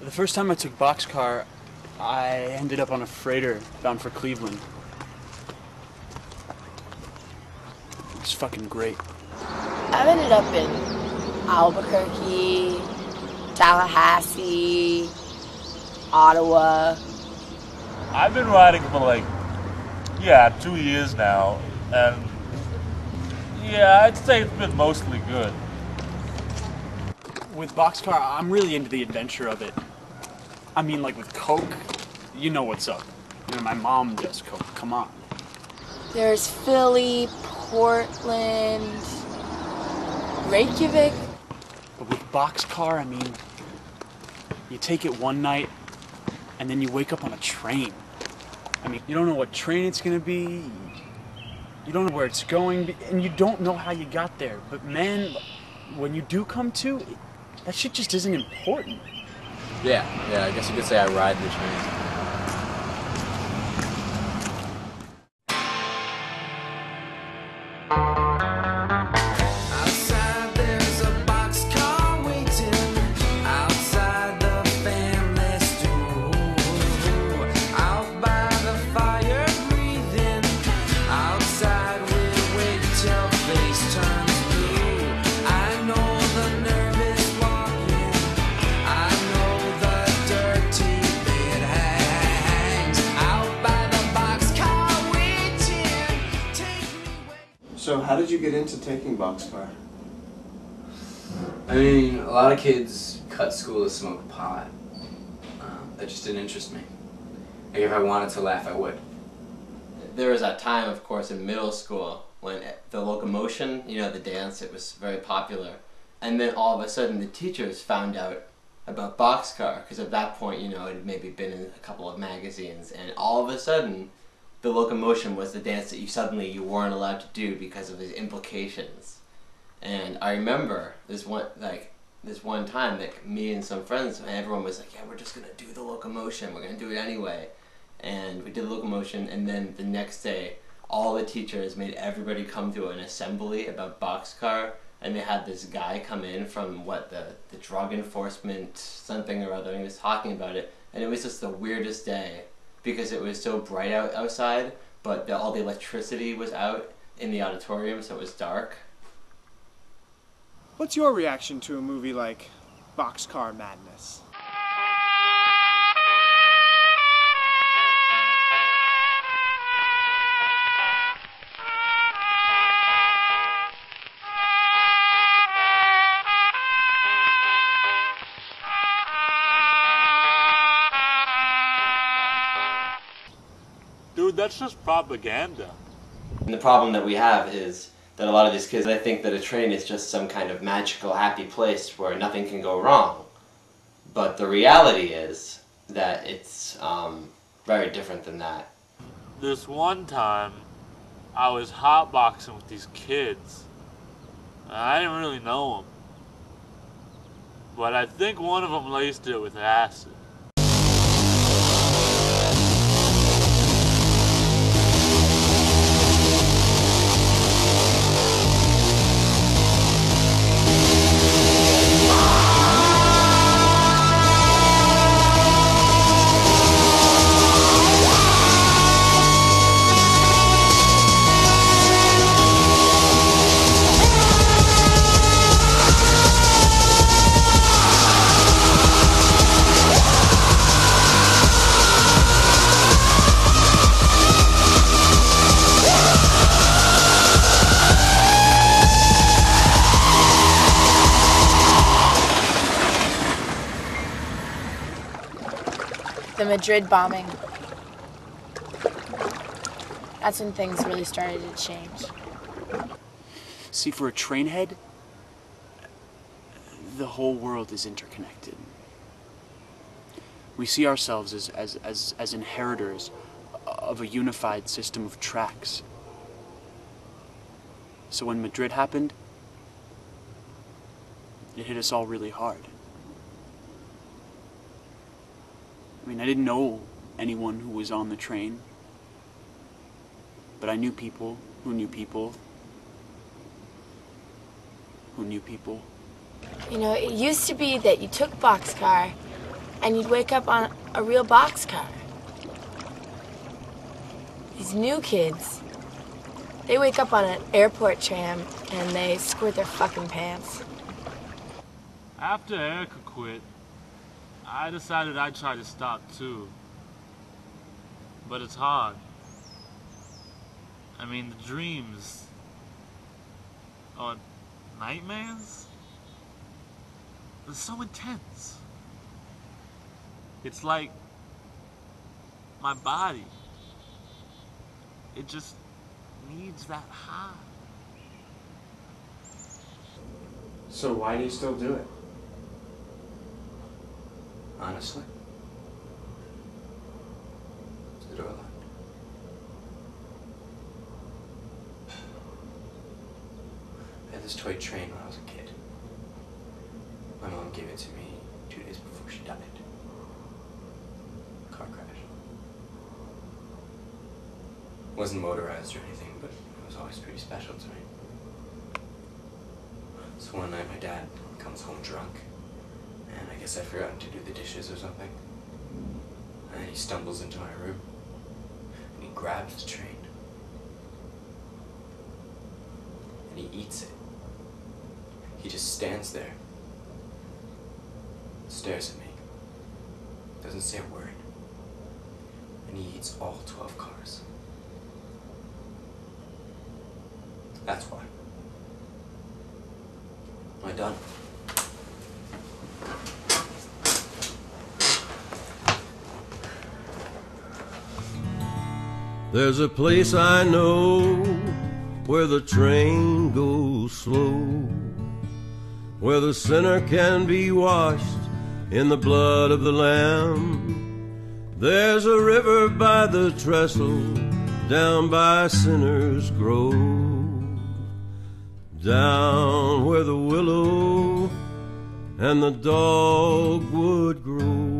The first time I took boxcar, I ended up on a freighter bound for Cleveland. It was fucking great. I've ended up in Albuquerque, Tallahassee, Ottawa. I've been riding for like, yeah, two years now, and yeah, I'd say it's been mostly good. With boxcar, I'm really into the adventure of it. I mean, like with Coke, you know what's up. You know, my mom does Coke. Come on. There's Philly, Portland, Reykjavik. But with boxcar, I mean, you take it one night, and then you wake up on a train. I mean, you don't know what train it's gonna be. You don't know where it's going, and you don't know how you got there. But man, when you do come to, that shit just isn't important. Yeah, yeah, I guess you could say I ride the train. Outside So, how did you get into taking boxcar? I mean, a lot of kids cut school to smoke pot. Um, that just didn't interest me. Like, if I wanted to laugh, I would. There was that time, of course, in middle school when the locomotion, you know, the dance, it was very popular. And then all of a sudden the teachers found out about Boxcar because at that point, you know, it had maybe been in a couple of magazines. And all of a sudden, the locomotion was the dance that you suddenly you weren't allowed to do because of the implications. And I remember this one, like, this one time that me and some friends, and everyone was like, yeah, we're just gonna do the locomotion, we're gonna do it anyway. And we did the locomotion and then the next day all the teachers made everybody come to an assembly about boxcar and they had this guy come in from what the, the drug enforcement something or other and he was talking about it and it was just the weirdest day because it was so bright out outside but the, all the electricity was out in the auditorium so it was dark What's your reaction to a movie like Boxcar Madness? That's just propaganda. And the problem that we have is that a lot of these kids, they think that a train is just some kind of magical, happy place where nothing can go wrong. But the reality is that it's um, very different than that. This one time, I was hotboxing with these kids. and I didn't really know them. But I think one of them laced it with acid. The Madrid bombing. That's when things really started to change. See, for a train head, the whole world is interconnected. We see ourselves as, as, as, as inheritors of a unified system of tracks. So when Madrid happened, it hit us all really hard. I mean, I didn't know anyone who was on the train, but I knew people who knew people who knew people. You know, it used to be that you took boxcar and you'd wake up on a real boxcar. These new kids, they wake up on an airport tram and they squirt their fucking pants. After Erica quit, I decided I'd try to stop too. But it's hard. I mean, the dreams are nightmares? They're so intense. It's like my body. It just needs that high. So why do you still do it? Honestly. The door locked? I had this toy train when I was a kid. My mom gave it to me two days before she died. Car crash. wasn't motorized or anything, but it was always pretty special to me. So one night my dad comes home drunk, and I guess I'd forgotten to do the dishes or something. And he stumbles into my room, and he grabs the train, and he eats it. He just stands there, stares at me, doesn't say a word, and he eats all 12 cars. That's why. Am I done? There's a place I know where the train goes slow, where the sinner can be washed in the blood of the Lamb. There's a river by the trestle down by Sinner's Grove, down where the willow and the dogwood grow.